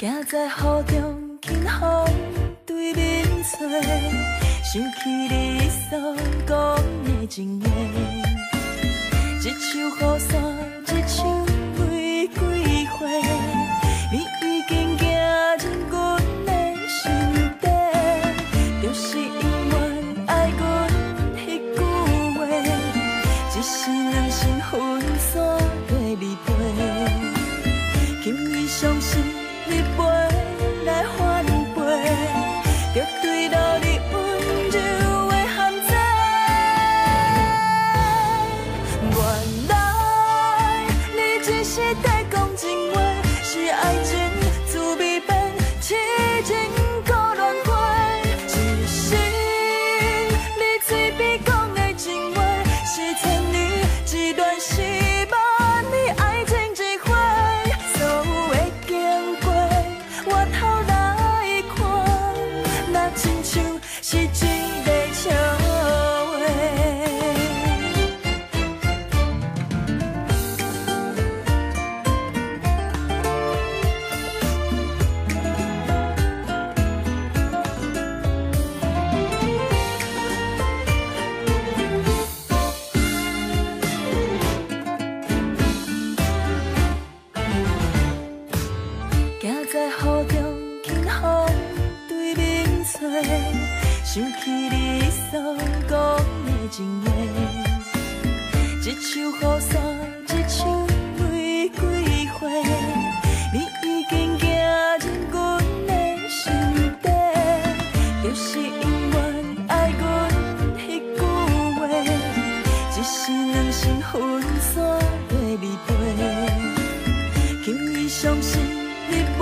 行在雨中，轻风对面吹，想起你所讲的情话，一手雨伞，一手玫瑰花，你已经的心底，就是爱迄句话，一。一段心。想起你所讲的情话，一树雨伞，一树玫瑰花，你已经行进阮的心底，就是永远爱阮迄句话，一世人心分散的离别，今易相信你袂。